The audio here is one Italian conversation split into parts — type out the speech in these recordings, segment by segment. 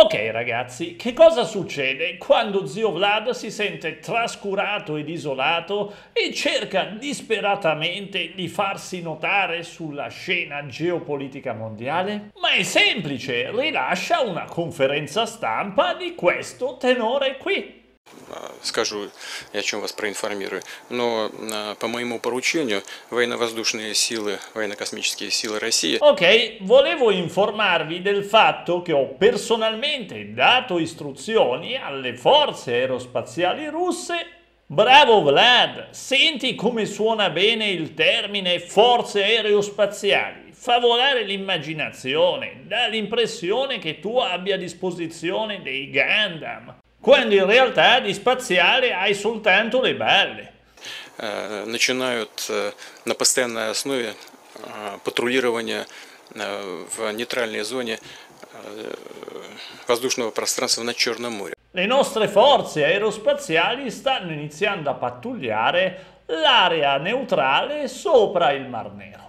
Ok ragazzi, che cosa succede quando zio Vlad si sente trascurato ed isolato e cerca disperatamente di farsi notare sulla scena geopolitica mondiale? Ma è semplice, rilascia una conferenza stampa di questo tenore qui скажу, я о чем вас проинформирую. Но по моему поручению военно-воздушные силы, военно-космические силы России... Ok, volevo informarvi del fatto che ho personalmente dato istruzioni alle forze aerospaziali russe Bravo Vlad, senti come suona bene il termine forze aerospaziali. Fa volare l'immaginazione, dà l'impressione che tu abbia a disposizione dei Gundam quando in realtà di spaziale hai soltanto le balle. Начинают на постоянной основе патрулирование в нейтральной зоне воздушного пространства над Черным морем. Le nostre forze aerospaziali stanno iniziando a pattugliare l'area neutrale sopra il Mar Nero.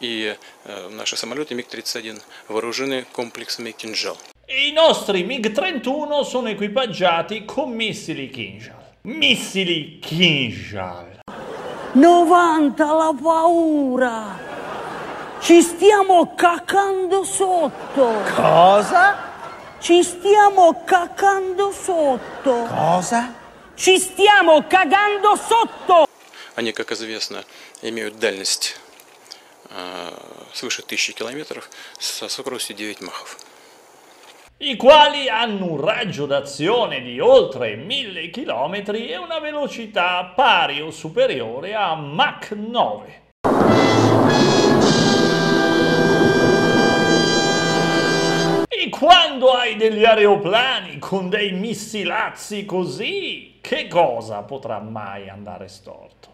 И наши самолеты МиГ-31 вооружены комплексами «Кинжал». I nostri MiG-31 sono equipaggiati con missili Kinjal. Missili Kinjal. 90 la paura! Ci stiamo cacando sotto! Cosa? Ci stiamo cacando sotto! Cosa? Ci stiamo cagando sotto! Они, как известно, имеют дальность свыше тысячи километров со скоростью 9 махов i quali hanno un raggio d'azione di oltre 1000 km e una velocità pari o superiore a Mach 9. E quando hai degli aeroplani con dei missilazzi così, che cosa potrà mai andare storto?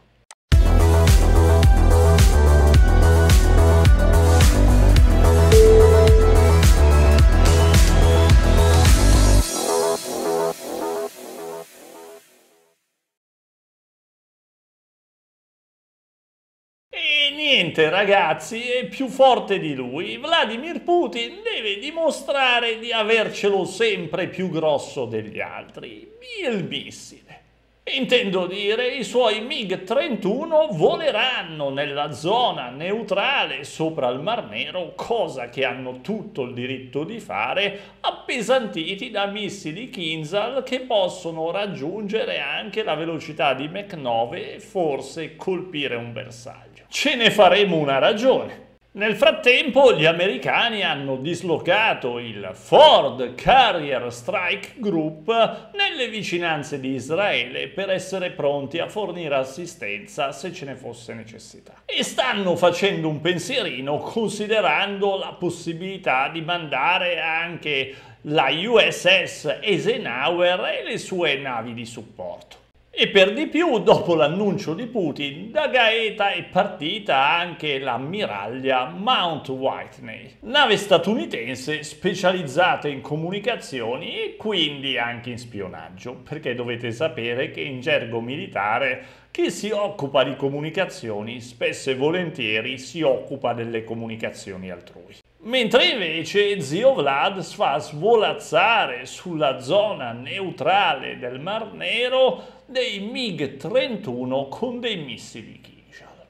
Niente ragazzi, è più forte di lui. Vladimir Putin deve dimostrare di avercelo sempre più grosso degli altri. Il missile. Intendo dire, i suoi MiG-31 voleranno nella zona neutrale sopra il Mar Nero, cosa che hanno tutto il diritto di fare, appesantiti da missili Kinzhal che possono raggiungere anche la velocità di Mach 9 e forse colpire un bersaglio. Ce ne faremo una ragione. Nel frattempo gli americani hanno dislocato il Ford Carrier Strike Group nelle vicinanze di Israele per essere pronti a fornire assistenza se ce ne fosse necessità. E stanno facendo un pensierino considerando la possibilità di mandare anche la USS Eisenhower e le sue navi di supporto. E per di più, dopo l'annuncio di Putin, da Gaeta è partita anche l'ammiraglia Mount Whitney, nave statunitense specializzata in comunicazioni e quindi anche in spionaggio, perché dovete sapere che in gergo militare chi si occupa di comunicazioni spesso e volentieri si occupa delle comunicazioni altrui. Mentre invece zio Vlad fa svolazzare sulla zona neutrale del Mar Nero dei MiG-31 con dei missili Kinshal.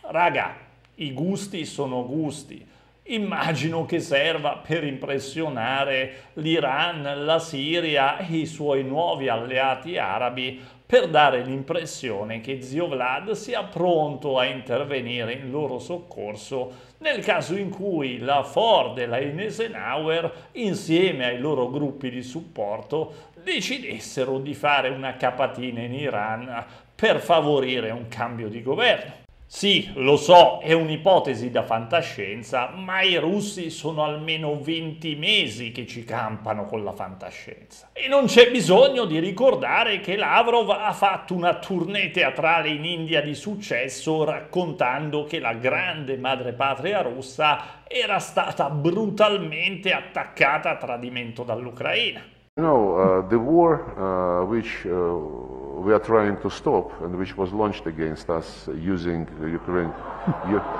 Raga, i gusti sono gusti. Immagino che serva per impressionare l'Iran, la Siria e i suoi nuovi alleati arabi per dare l'impressione che zio Vlad sia pronto a intervenire in loro soccorso nel caso in cui la Ford e la Eisenhower, insieme ai loro gruppi di supporto, decidessero di fare una capatina in Iran per favorire un cambio di governo. Sì, lo so, è un'ipotesi da fantascienza, ma i russi sono almeno 20 mesi che ci campano con la fantascienza. E non c'è bisogno di ricordare che Lavrov ha fatto una tournée teatrale in India di successo raccontando che la grande madrepatria russa era stata brutalmente attaccata a tradimento dall'Ucraina. You know, uh, the war uh, which uh we are trying to stop and which was launched against us using Ukraine.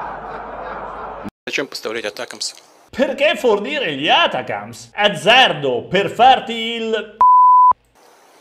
Зачем поставлять атакамс? Perché fornire gli Atacams? Azzardo per farti il...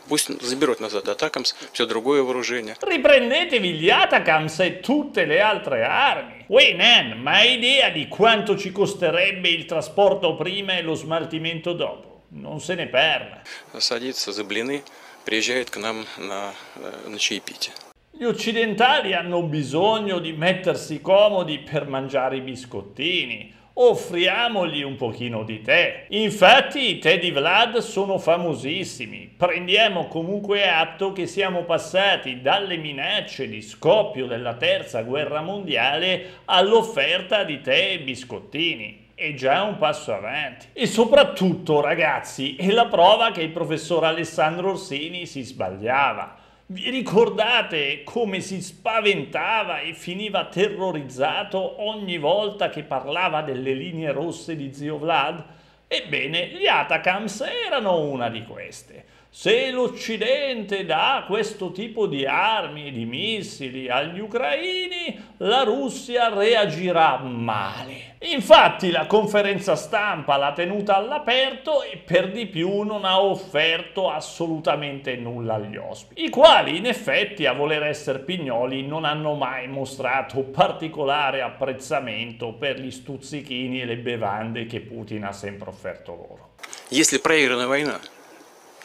Пусть заберут назад Атакамс, все другое вооружение. Riprendetevi gli Atacams e tutte le altre armi. Uè, Nan, ma hai idea di quanto ci costerebbe il trasporto prima e lo smaltimento dopo? Non se ne parla. Садится за блины, приезжает к нам на, э, на чаепитие. Gli occidentali hanno bisogno di mettersi comodi per mangiare i biscottini. Offriamogli un pochino di tè. Infatti i tè di Vlad sono famosissimi. Prendiamo comunque atto che siamo passati dalle minacce di scoppio della terza guerra mondiale all'offerta di tè e biscottini. È già un passo avanti. E soprattutto, ragazzi, è la prova che il professor Alessandro Orsini si sbagliava. Vi ricordate come si spaventava e finiva terrorizzato ogni volta che parlava delle linee rosse di zio Vlad? Ebbene, gli Atacams erano una di queste. Se l'Occidente dà questo tipo di armi e di missili agli ucraini, la Russia reagirà male. Infatti la conferenza stampa l'ha tenuta all'aperto e per di più non ha offerto assolutamente nulla agli ospiti, i quali in effetti a voler essere pignoli non hanno mai mostrato particolare apprezzamento per gli stuzzichini e le bevande che Putin ha sempre offerto loro. Если проиграна война,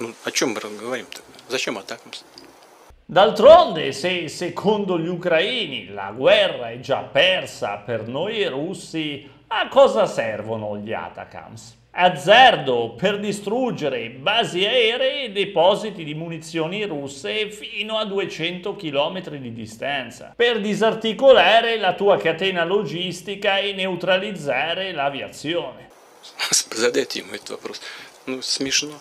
ну о чем мы говорим тогда? Зачем Атакамс? D'altronde, se secondo gli ucraini la guerra è già persa per noi russi, a cosa servono gli Atacams? Azzardo per distruggere basi aeree e depositi di munizioni russe fino a 200 km di distanza, per disarticolare la tua catena logistica e neutralizzare l'aviazione. Задайте ему этот вопрос. Ну, смешно.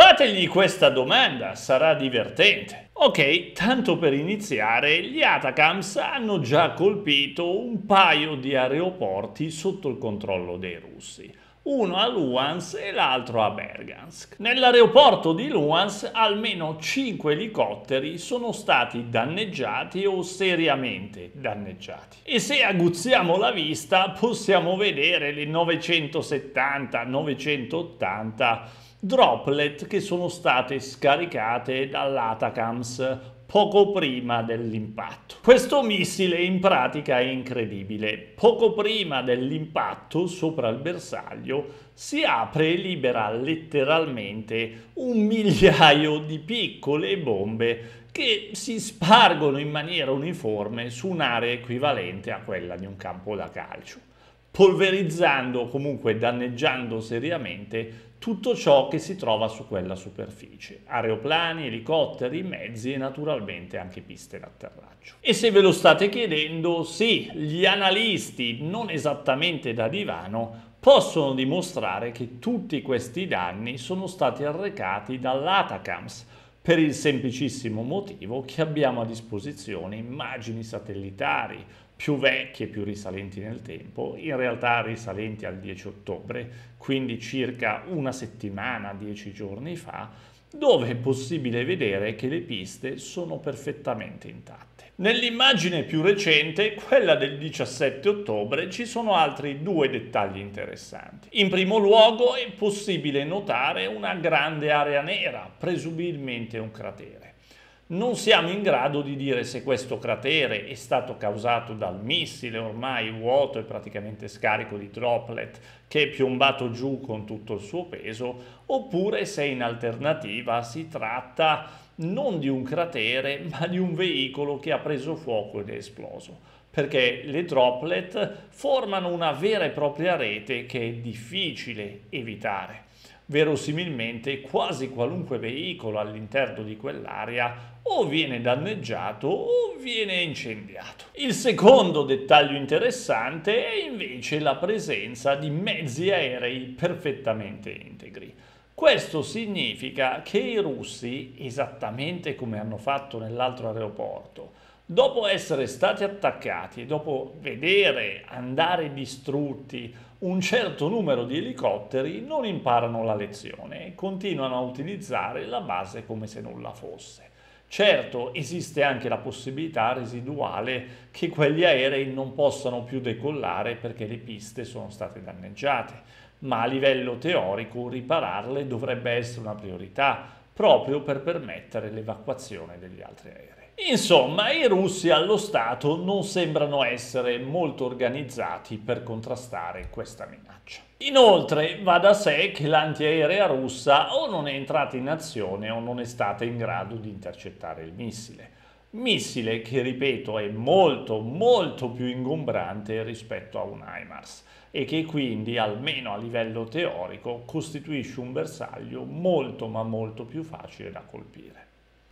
Fategli questa domanda, sarà divertente. Ok, tanto per iniziare, gli Atacams hanno già colpito un paio di aeroporti sotto il controllo dei russi. Uno a Luhansk e l'altro a Bergansk. Nell'aeroporto di Luhansk almeno 5 elicotteri sono stati danneggiati o seriamente danneggiati. E se aguzziamo la vista possiamo vedere le 970-980 droplet che sono state scaricate dall'Atacams poco prima dell'impatto. Questo missile in pratica è incredibile. Poco prima dell'impatto sopra il bersaglio si apre e libera letteralmente un migliaio di piccole bombe che si spargono in maniera uniforme su un'area equivalente a quella di un campo da calcio polverizzando comunque danneggiando seriamente tutto ciò che si trova su quella superficie, aeroplani, elicotteri, mezzi e naturalmente anche piste d'atterraggio. E se ve lo state chiedendo, sì, gli analisti, non esattamente da divano, possono dimostrare che tutti questi danni sono stati arrecati dall'Atacams, per il semplicissimo motivo che abbiamo a disposizione immagini satellitari, più vecchie, più risalenti nel tempo, in realtà risalenti al 10 ottobre, quindi circa una settimana, dieci giorni fa, dove è possibile vedere che le piste sono perfettamente intatte. Nell'immagine più recente, quella del 17 ottobre, ci sono altri due dettagli interessanti. In primo luogo è possibile notare una grande area nera, presumibilmente un cratere non siamo in grado di dire se questo cratere è stato causato dal missile ormai vuoto e praticamente scarico di droplet che è piombato giù con tutto il suo peso, oppure se in alternativa si tratta non di un cratere ma di un veicolo che ha preso fuoco ed è esploso perché le droplet formano una vera e propria rete che è difficile evitare. Verosimilmente quasi qualunque veicolo all'interno di quell'area o viene danneggiato o viene incendiato. Il secondo dettaglio interessante è invece la presenza di mezzi aerei perfettamente integri. Questo significa che i russi, esattamente come hanno fatto nell'altro aeroporto, dopo essere stati attaccati dopo vedere andare distrutti un certo numero di elicotteri, non imparano la lezione e continuano a utilizzare la base come se nulla fosse. Certo, esiste anche la possibilità residuale che quegli aerei non possano più decollare perché le piste sono state danneggiate, ma a livello teorico ripararle dovrebbe essere una priorità proprio per permettere l'evacuazione degli altri aerei. Insomma, i russi allo Stato non sembrano essere molto organizzati per contrastare questa minaccia. Inoltre va da sé che l'antiaerea russa o non è entrata in azione o non è stata in grado di intercettare il missile. Missile che, ripeto, è molto molto più ingombrante rispetto a un HIMARS e che quindi, almeno a livello teorico, costituisce un bersaglio molto ma molto più facile da colpire.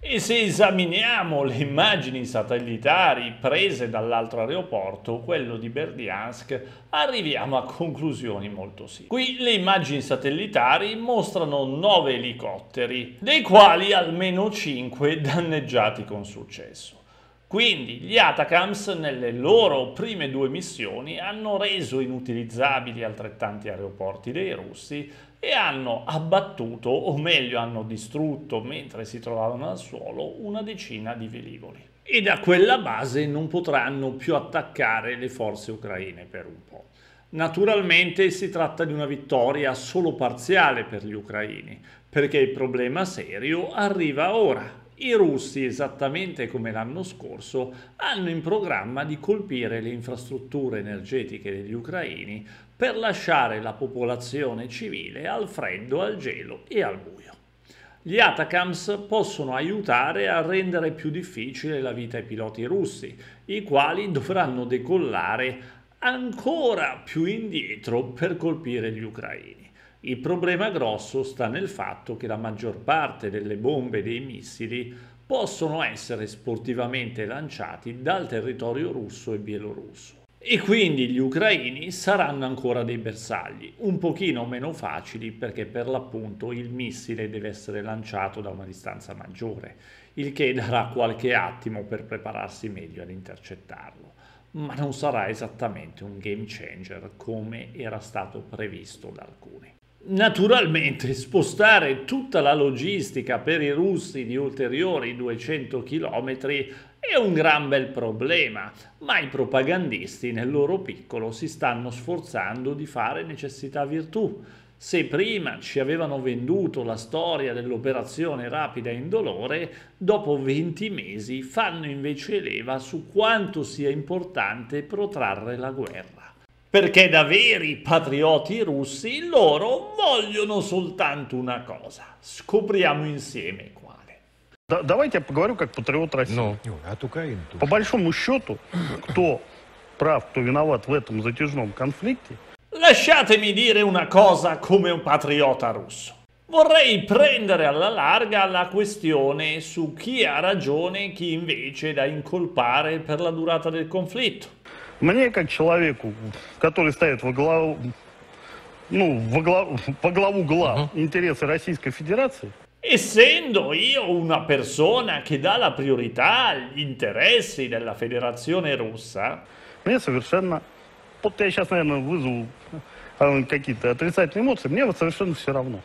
E se esaminiamo le immagini satellitari prese dall'altro aeroporto, quello di Berdiansk, arriviamo a conclusioni molto simili. Qui le immagini satellitari mostrano 9 elicotteri, dei quali almeno 5 danneggiati con successo. Quindi gli Atacams nelle loro prime due missioni hanno reso inutilizzabili altrettanti aeroporti dei russi e hanno abbattuto, o meglio hanno distrutto mentre si trovavano al suolo, una decina di velivoli. E da quella base non potranno più attaccare le forze ucraine per un po'. Naturalmente si tratta di una vittoria solo parziale per gli ucraini, perché il problema serio arriva ora, i russi, esattamente come l'anno scorso, hanno in programma di colpire le infrastrutture energetiche degli ucraini per lasciare la popolazione civile al freddo, al gelo e al buio. Gli Atacams possono aiutare a rendere più difficile la vita ai piloti russi, i quali dovranno decollare ancora più indietro per colpire gli ucraini. Il problema grosso sta nel fatto che la maggior parte delle bombe e dei missili possono essere sportivamente lanciati dal territorio russo e bielorusso. E quindi gli ucraini saranno ancora dei bersagli, un pochino meno facili perché per l'appunto il missile deve essere lanciato da una distanza maggiore, il che darà qualche attimo per prepararsi meglio ad intercettarlo, ma non sarà esattamente un game changer come era stato previsto da alcuni. Naturalmente spostare tutta la logistica per i russi di ulteriori 200 km è un gran bel problema, ma i propagandisti nel loro piccolo si stanno sforzando di fare necessità virtù. Se prima ci avevano venduto la storia dell'operazione rapida e indolore, dopo 20 mesi fanno invece leva su quanto sia importante protrarre la guerra perché da veri patrioti russi loro vogliono soltanto una cosa. Scopriamo insieme quale. Да, давайте я поговорю как патриот России. Ну, от Украины. тут. По большому счету, кто прав, кто виноват в этом затяжном конфликте, Lasciatemi dire una cosa come un patriota russo. Vorrei prendere alla larga la questione su chi ha ragione e chi invece è da incolpare per la durata del conflitto. Мне как человеку, который ставит во главу, ну, во главу, во главу глав интересы Российской Федерации, Essendo io una persona che dà la priorità agli interessi della federazione russa, мне совершенно, вот я сейчас, наверное, вызову э, какие-то отрицательные эмоции, мне вот совершенно все равно.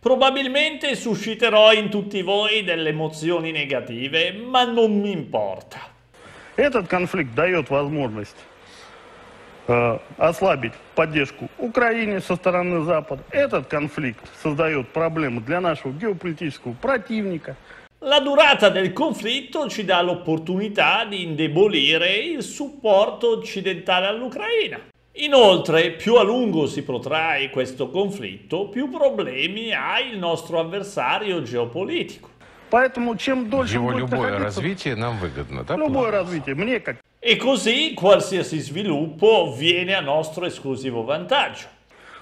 probabilmente susciterò in tutti voi delle emozioni negative, ma non mi importa. Этот конфликт дает возможность э, ослабить поддержку Украине со стороны Запада. Этот конфликт создает проблемы для нашего геополитического противника. La durata del conflitto ci dà l'opportunità di indebolire il supporto occidentale all'Ucraina. Inoltre, più a lungo si protrae questo conflitto, più problemi ha il nostro avversario geopolitico. Поэтому чем дольше Его будет любое находиться- развитие нам выгодно, да? любое получается? развитие, мне как E così qualsiasi sviluppo viene a nostro esclusivo vantaggio.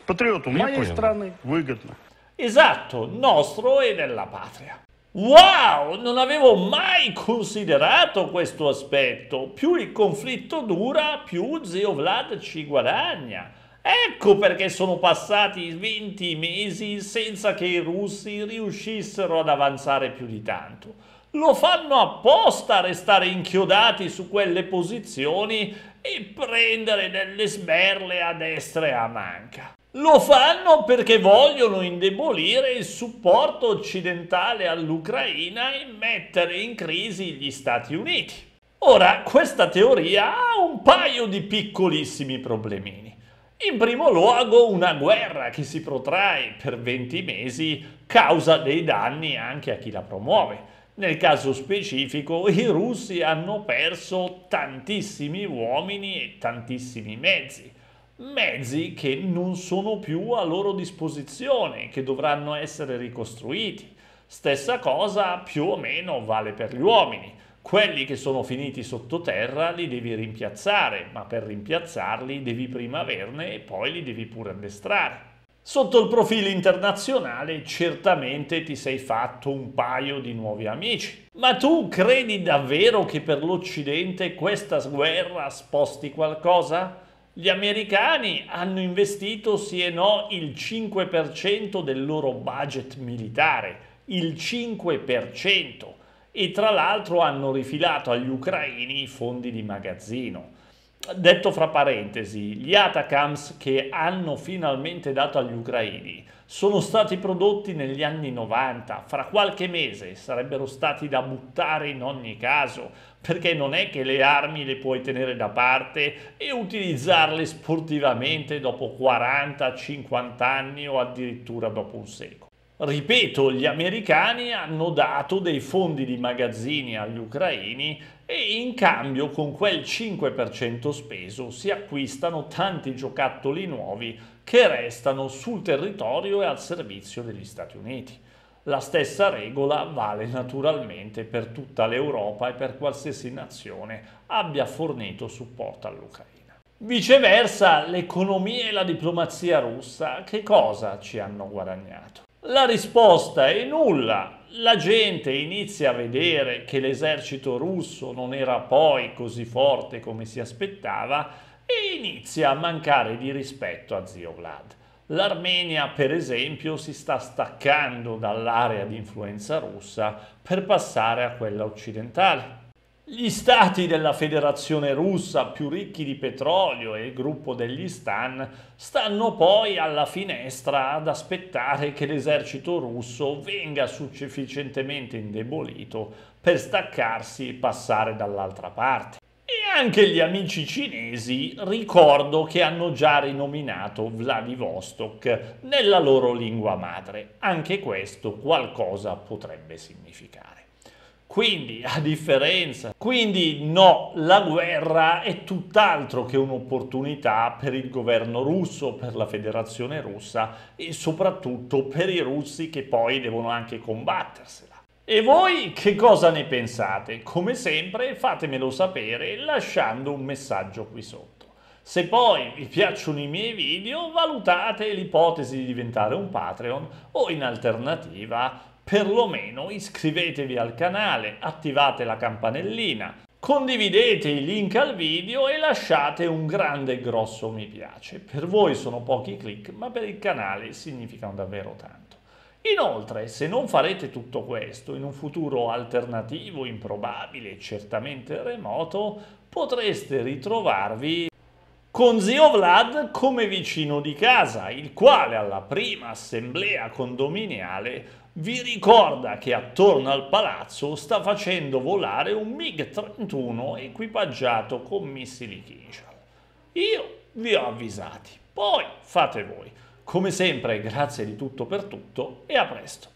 патриоту Я моей понял. страны выгодно. Esatto, nostro e della patria. Wow, non avevo mai considerato questo aspetto. Più il conflitto dura, più zio Vlad ci guadagna. Ecco perché sono passati 20 mesi senza che i russi riuscissero ad avanzare più di tanto. Lo fanno apposta a restare inchiodati su quelle posizioni e prendere delle sberle a destra e a manca. Lo fanno perché vogliono indebolire il supporto occidentale all'Ucraina e mettere in crisi gli Stati Uniti. Ora, questa teoria ha un paio di piccolissimi problemini. In primo luogo, una guerra che si protrae per 20 mesi causa dei danni anche a chi la promuove. Nel caso specifico, i russi hanno perso tantissimi uomini e tantissimi mezzi mezzi che non sono più a loro disposizione, che dovranno essere ricostruiti. Stessa cosa più o meno vale per gli uomini. Quelli che sono finiti sottoterra li devi rimpiazzare, ma per rimpiazzarli devi prima averne e poi li devi pure addestrare. Sotto il profilo internazionale certamente ti sei fatto un paio di nuovi amici, ma tu credi davvero che per l'Occidente questa guerra sposti qualcosa? Gli americani hanno investito sì e no il 5% del loro budget militare, il 5%, e tra l'altro hanno rifilato agli ucraini i fondi di magazzino. Detto fra parentesi, gli Atacams che hanno finalmente dato agli ucraini sono stati prodotti negli anni 90, fra qualche mese sarebbero stati da buttare in ogni caso, perché non è che le armi le puoi tenere da parte e utilizzarle sportivamente dopo 40-50 anni o addirittura dopo un secolo. Ripeto, gli americani hanno dato dei fondi di magazzini agli ucraini e in cambio con quel 5% speso si acquistano tanti giocattoli nuovi che restano sul territorio e al servizio degli Stati Uniti. La stessa regola vale naturalmente per tutta l'Europa e per qualsiasi nazione abbia fornito supporto all'Ucraina. Viceversa, l'economia e la diplomazia russa che cosa ci hanno guadagnato? La risposta è nulla. La gente inizia a vedere che l'esercito russo non era poi così forte come si aspettava e inizia a mancare di rispetto a zio Vlad. L'Armenia, per esempio, si sta staccando dall'area di influenza russa per passare a quella occidentale. Gli stati della Federazione russa più ricchi di petrolio e il gruppo degli Stan stanno poi alla finestra ad aspettare che l'esercito russo venga sufficientemente indebolito per staccarsi e passare dall'altra parte. E anche gli amici cinesi ricordo che hanno già rinominato Vladivostok nella loro lingua madre. Anche questo qualcosa potrebbe significare. Quindi, a differenza, quindi no, la guerra è tutt'altro che un'opportunità per il governo russo, per la federazione russa e soprattutto per i russi che poi devono anche combattersela. E voi che cosa ne pensate? Come sempre fatemelo sapere lasciando un messaggio qui sotto. Se poi vi piacciono i miei video, valutate l'ipotesi di diventare un Patreon o in alternativa, perlomeno iscrivetevi al canale, attivate la campanellina, condividete i link al video e lasciate un grande e grosso mi piace. Per voi sono pochi click, ma per il canale significano davvero tanto. Inoltre, se non farete tutto questo in un futuro alternativo, improbabile e certamente remoto, potreste ritrovarvi con zio Vlad come vicino di casa, il quale alla prima assemblea condominiale vi ricorda che attorno al palazzo sta facendo volare un MiG-31 equipaggiato con missili Kinshal. Io vi ho avvisati, poi fate voi. Come sempre, grazie di tutto per tutto e a presto.